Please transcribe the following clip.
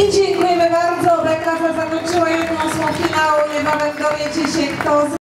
I dziękujemy bardzo. Black Laser zakończyła jedną z finału. Niebawem dowiecie się, kto